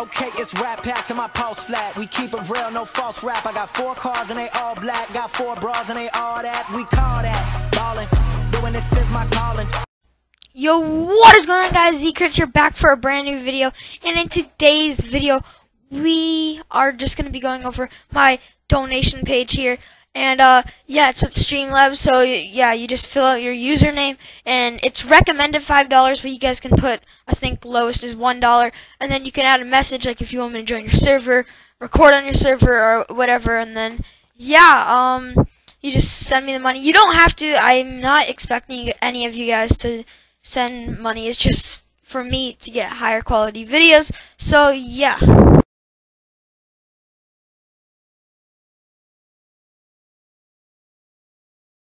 Okay, it's rap pack to my pulse flat. We keep it real, no false rap. I got four cars and they all black. Got four bras and they all that. We call that ballin'. Doing this is my calling. Yo, what is going on guys? zCritz here back for a brand new video. And in today's video, we are just going to be going over my donation page here. And uh, yeah, it's at Streamlabs. So yeah, you just fill out your username, and it's recommended five dollars, but you guys can put I think lowest is one dollar, and then you can add a message like if you want me to join your server, record on your server or whatever, and then yeah, um, you just send me the money. You don't have to. I'm not expecting any of you guys to send money. It's just for me to get higher quality videos. So yeah.